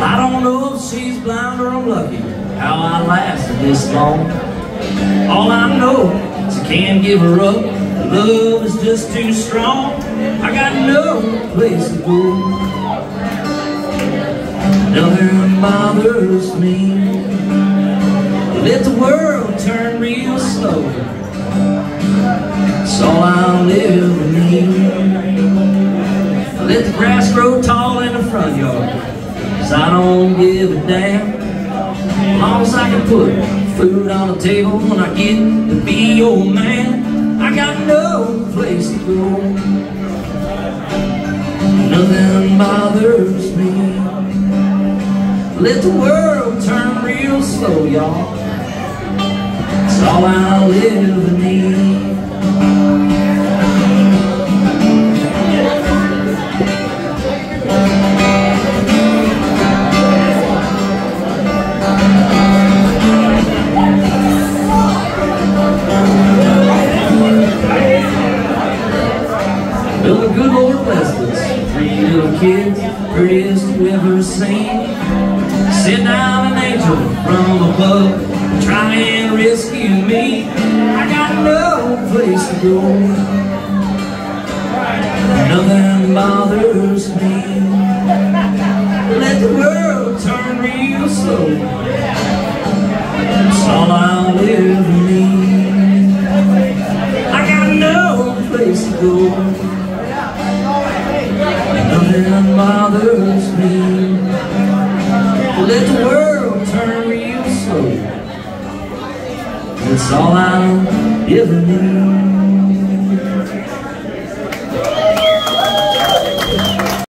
I don't know if she's blind or unlucky, how I lasted this long. All I know is I can't give her up. Love is just too strong. I got no place to go. Nothing bothers me. Let the world turn real slow. All I'll live ever need. Let the grass grow tall in the front yard. Cause I don't give a damn. Long as I can put food on the table when I get to be your man, I got no place to go. Nothing bothers me. Let the world turn real slow, y'all. It's all I'll ever need. Kids, prettiest you ever seen. Sent down an angel from above, try and rescue me. I got no place to go. Nothing bothers me. Let the world turn real slow. That's all I'll ever need. I got no place to go. Let the world turn real slow. That's all I'll ever need.